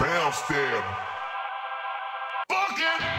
Bounce them. Fuck it!